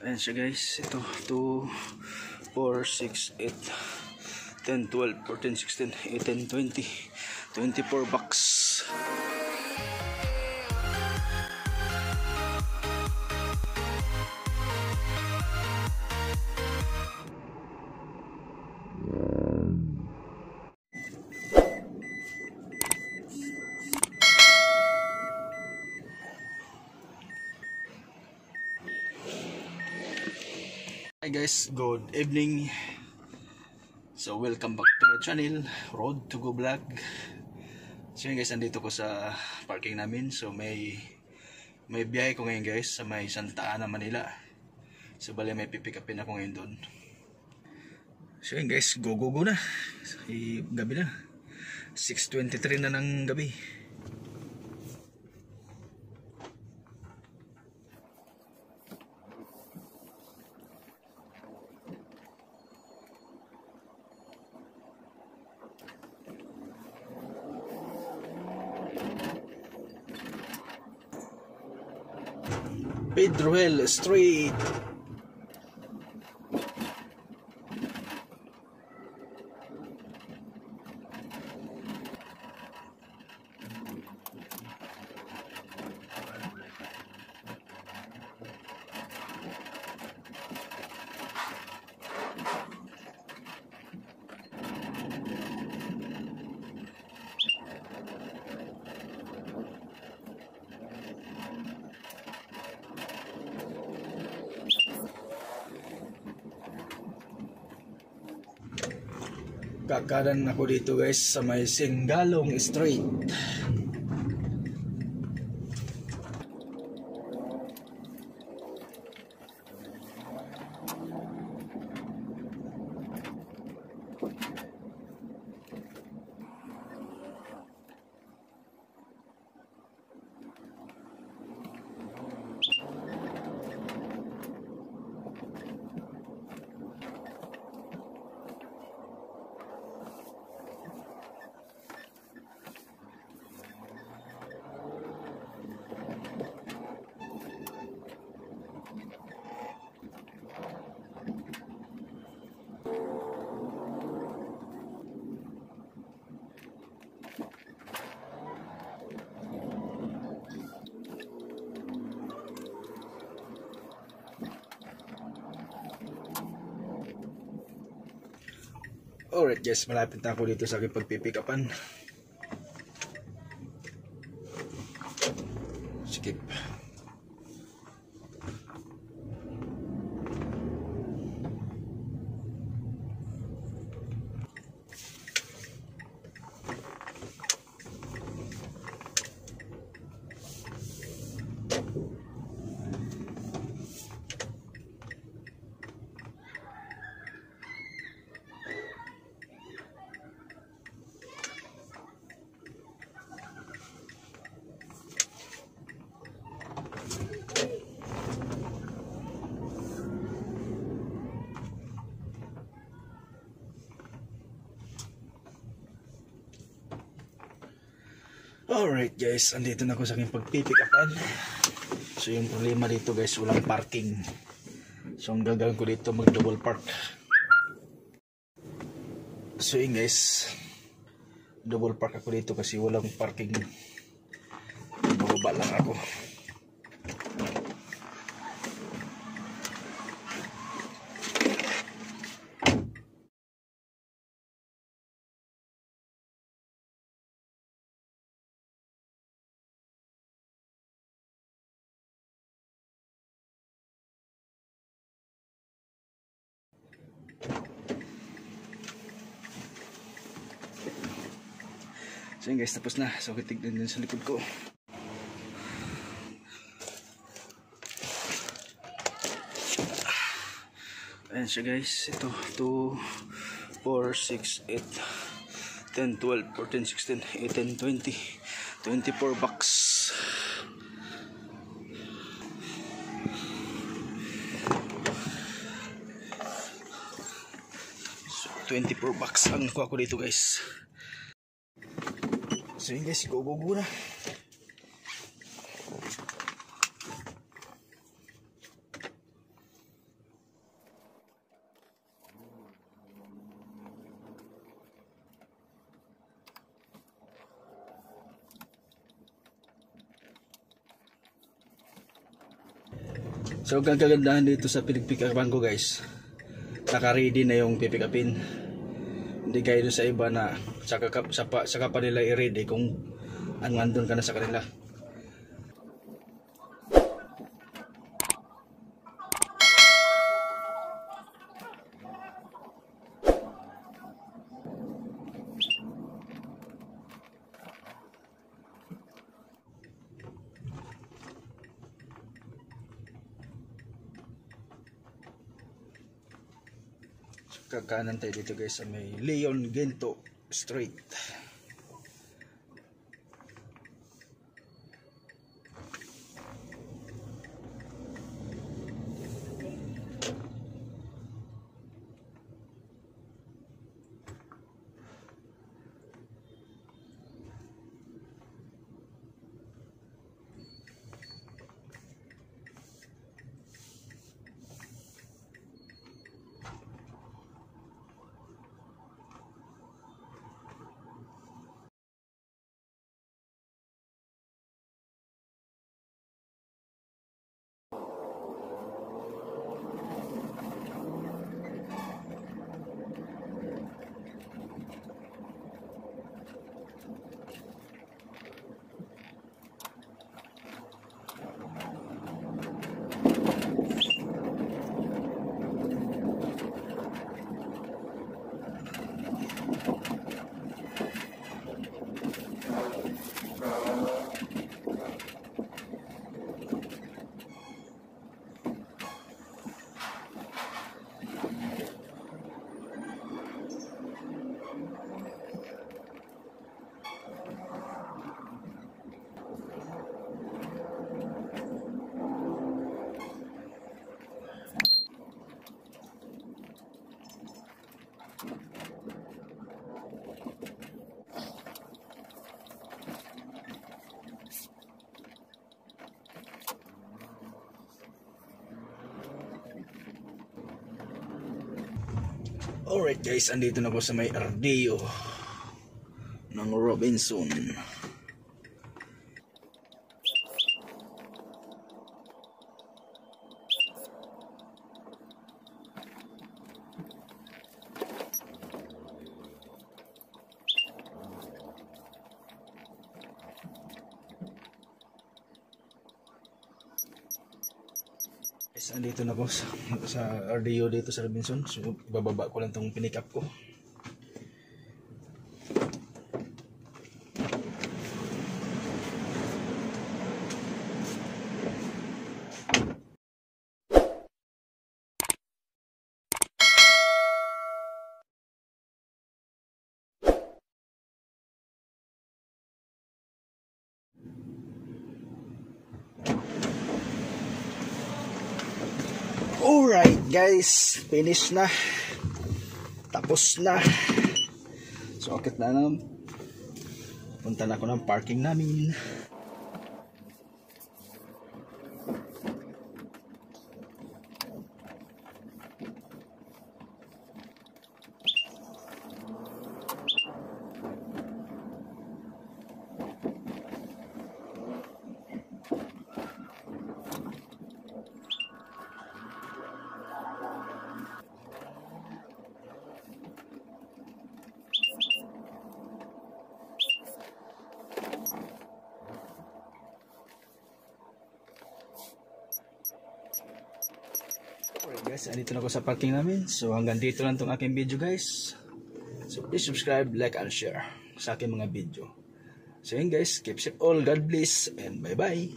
Ayan siya guys. Ito, 2, 4, 6, 8, 10, 12, 14, 16, 18, 20, 24 bucks. Hi guys, good evening. So welcome back to my channel, Road to Go Vlog. So yun guys, andito ko sa parking namin. So may may biyahe ko ngayon guys sa may Santa Ana, Manila. So bali may pipick upin ako ngayon doon. So yun guys, go go go na. Gabi na. 6.23 na ng gabi. Pedroel Street. Kakanan ako dito guys sa may Singalong Street. Alright guys, malapit na ako dito sa aking pagpipikapan. Alright guys, andito na ako sa aking pagpipikapan. So yung problema dito guys, walang parking. So ang gagawin ko dito mag double park. So yun guys, double park ako dito kasi walang parking. Bababa lang ako. So yun guys, tapos na. So kitignan din sa likod ko. Ayan siya guys. Ito, 2, 4, 6, 8, 10, 12, 14, 16, 18, 20, 24 bucks. So, 24 bucks ang nakuha ko dito guys. So yun guys, go go go na. So ang kagandahan dito sa Piligpik Arbanco guys, naka-ready na yung pipikapin. Hindi kayo sa iba na ka- sa, pa- saka pa nila i-ready kung ano andun ka na sa kanila. Kakanan tayo dito guys sa may Leon Gento Street. Alright guys, andito na ako sa may Ardeo ng Robinson. Andito na ako sa, sa RDO dito sa Robinson. So, bababa ko lang tong pinick up ko. Alright guys, finish na. Tapos na. So akit na na. Punta na ako ng parking namin. Alright guys, andito na ako sa parking namin. So hanggang dito lang tong aking video guys. So please subscribe, like, and share sa aking mga video. So yun guys, keep safe all, God bless, and bye bye.